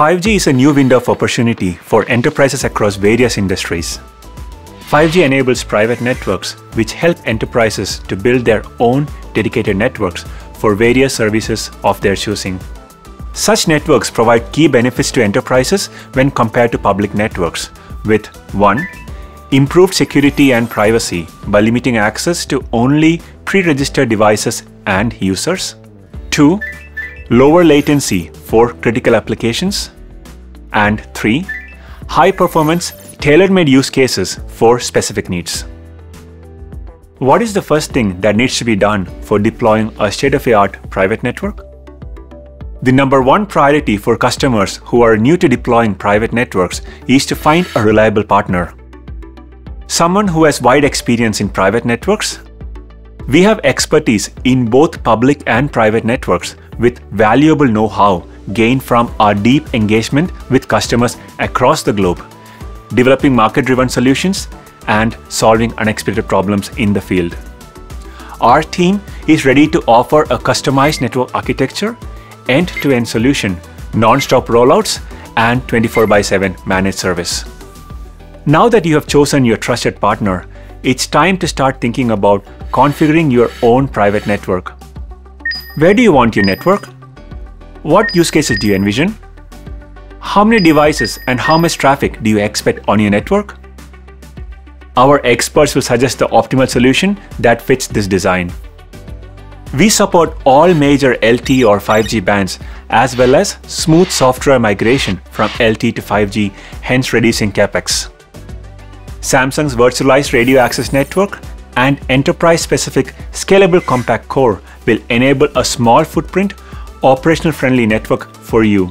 5G is a new window of opportunity for enterprises across various industries. 5G enables private networks which help enterprises to build their own dedicated networks for various services of their choosing. Such networks provide key benefits to enterprises when compared to public networks with 1. Improved security and privacy by limiting access to only pre-registered devices and users. 2. Lower latency for critical applications. And 3. High performance tailor-made use cases for specific needs. What is the first thing that needs to be done for deploying a state-of-the-art private network? The number one priority for customers who are new to deploying private networks is to find a reliable partner. Someone who has wide experience in private networks we have expertise in both public and private networks with valuable know-how gained from our deep engagement with customers across the globe, developing market-driven solutions and solving unexpected problems in the field. Our team is ready to offer a customized network architecture, end-to-end solution, non-stop rollouts, and 24 by 7 managed service. Now that you have chosen your trusted partner, it's time to start thinking about configuring your own private network. Where do you want your network? What use cases do you envision? How many devices and how much traffic do you expect on your network? Our experts will suggest the optimal solution that fits this design. We support all major LTE or 5G bands as well as smooth software migration from LTE to 5G, hence reducing capex. Samsung's virtualized radio access network and enterprise-specific scalable compact core will enable a small footprint, operational-friendly network for you.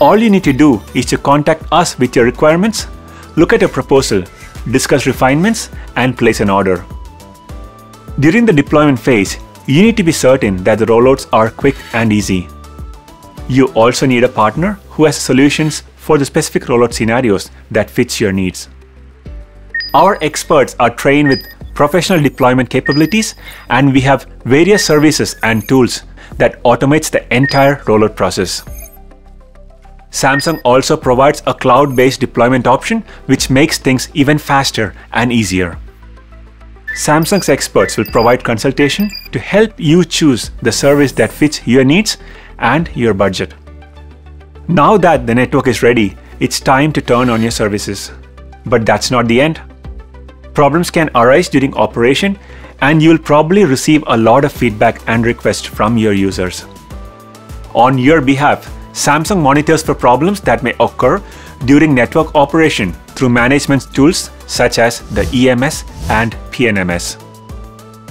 All you need to do is to contact us with your requirements, look at a proposal, discuss refinements, and place an order. During the deployment phase, you need to be certain that the rollouts are quick and easy. You also need a partner who has solutions for the specific rollout scenarios that fits your needs. Our experts are trained with professional deployment capabilities, and we have various services and tools that automates the entire rollout process. Samsung also provides a cloud-based deployment option which makes things even faster and easier. Samsung's experts will provide consultation to help you choose the service that fits your needs and your budget. Now that the network is ready, it's time to turn on your services. But that's not the end. Problems can arise during operation and you will probably receive a lot of feedback and requests from your users. On your behalf, Samsung monitors for problems that may occur during network operation through management tools such as the EMS and PNMS.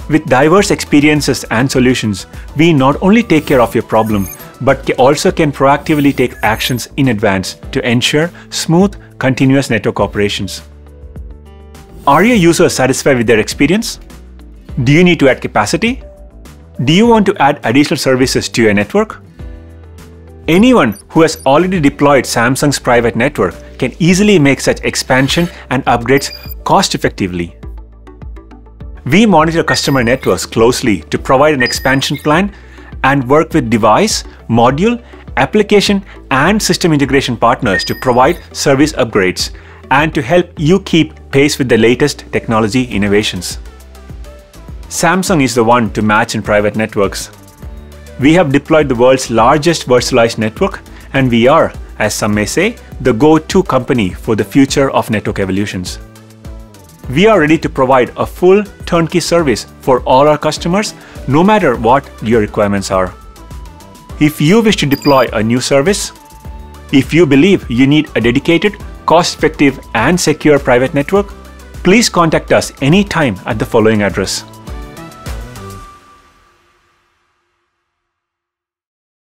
With diverse experiences and solutions, we not only take care of your problem, but also can proactively take actions in advance to ensure smooth, continuous network operations. Are your users satisfied with their experience? Do you need to add capacity? Do you want to add additional services to your network? Anyone who has already deployed Samsung's private network can easily make such expansion and upgrades cost effectively. We monitor customer networks closely to provide an expansion plan and work with device, module, application, and system integration partners to provide service upgrades and to help you keep pace with the latest technology innovations. Samsung is the one to match in private networks. We have deployed the world's largest virtualized network and we are, as some may say, the go-to company for the future of network evolutions. We are ready to provide a full turnkey service for all our customers, no matter what your requirements are. If you wish to deploy a new service, if you believe you need a dedicated cost-effective and secure private network, please contact us anytime at the following address.